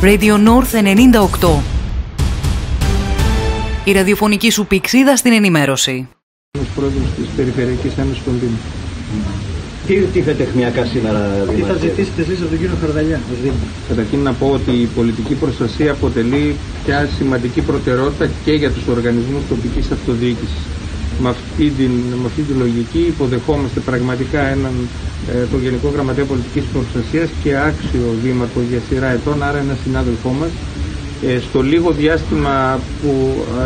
Radio North 98. Η ραδιοφωνική σου πηξίδα στην ενημέρωση. Ως πρόεδρος της Περιφερειακής Ένωσης των Δήμων. Τι τυχετεχνιακά σήμερα Τι θα ζητήσετε εσείς από τον κύριο Χαρδαλιά, ως Δήμο. Καταρχήν να πω ότι η πολιτική προστασία αποτελεί μια σημαντική προτεραιότητα και για τους οργανισμούς τοπικής αυτοδιοίκησης. Με αυτή, την, με αυτή τη λογική υποδεχόμαστε πραγματικά έναν ε, τον Γενικό Γραμματέα Πολιτικής Προστασίας και άξιο δήμαρχο για σειρά ετών, άρα ένα συνάδελφό μας. Ε, στο λίγο διάστημα που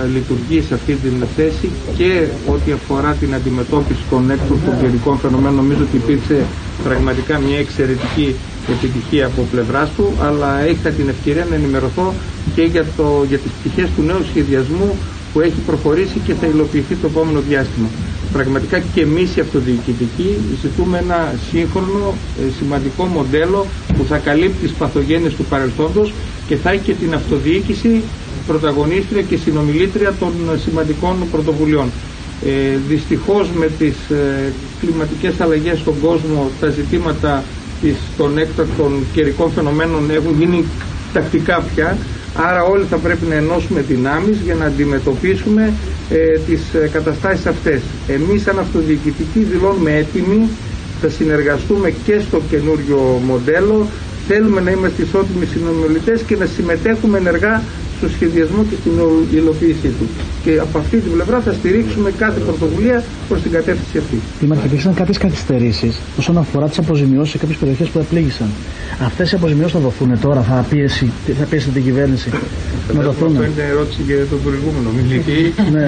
ε, λειτουργεί σε αυτή την θέση και ό,τι αφορά την αντιμετώπιση των έκτακτων καιρικών φαινομένων νομίζω ότι υπήρξε πραγματικά μια εξαιρετική επιτυχία από πλευράς του αλλά είχα την ευκαιρία να ενημερωθώ και για, το, για τις πτυχές του νέου σχεδιασμού που έχει προχωρήσει και θα υλοποιηθεί το επόμενο διάστημα. Πραγματικά και εμείς οι αυτοδιοικητικοί ζητούμε ένα σύγχρονο ε, σημαντικό μοντέλο που θα καλύπτει τις παθογένειες του παρελθόντος και θα έχει και την αυτοδιοίκηση πρωταγωνίστρια και συνομιλήτρια των σημαντικών πρωτοβουλειών. Ε, δυστυχώς με τις ε, κλιματικές αλλαγές στον κόσμο τα ζητήματα της, των έκτακτων καιρικών φαινομένων έχουν γίνει τακτικά πια άρα όλοι θα πρέπει να ενώσουμε δυνάμεις για να αντιμετωπίσουμε ε, τις ε, καταστάσεις αυτές. Εμείς σαν αυτοδιοικητικοί δηλώνουμε έτοιμοι, θα συνεργαστούμε και στο καινούριο μοντέλο, θέλουμε να είμαστε ισότιμοι συνομιλητές και να συμμετέχουμε ενεργά στο σχεδιασμό και στην υλοποίησή του. Και από αυτή την πλευρά θα στηρίξουμε κάθε πρωτοβουλία προς την κατεύθυνση αυτή. Δήμαρχε, υπήρξαν κάποιες καθυστερήσεις όσον αφορά τις αποζημιώσεις σε κάποιες περιοχές που επλήγησαν. Αυτές οι αποζημιώσεις θα δοθούν τώρα, θα πιέσει, θα πιέσει την κυβέρνηση να δοθούν. Αυτό είναι ερώτηση για τον προηγούμενο μιλητή. Ναι.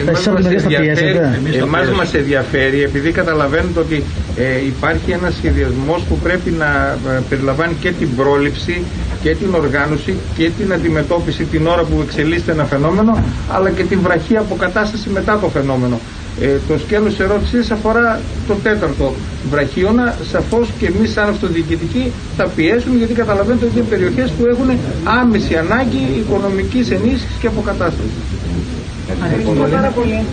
Εμάς μας ενδιαφέρει, εμάς μας ενδιαφέρει επειδή καταλαβαίνετε ότι ε, υπάρχει ένα σχεδιασμός που πρέπει να ε, περιλαμβάνει και την πρόληψη και την οργάνωση και την αντιμετώπιση την ώρα που εξελίσσεται ένα φαινόμενο αλλά και την βραχή αποκατάσταση μετά το φαινόμενο. Ε, το σκέλος ερώτησης αφορά το τέταρτο βραχίωνα. Σαφώς και εμείς σαν αυτοδιοικητικοί θα πιέσουμε γιατί καταλαβαίνετε ότι είναι περιοχές που έχουν άμεση ανάγκη οικονομικής ενίσχυσης και αποκατάστασης. Ευχαριστώ πάρα πολύ.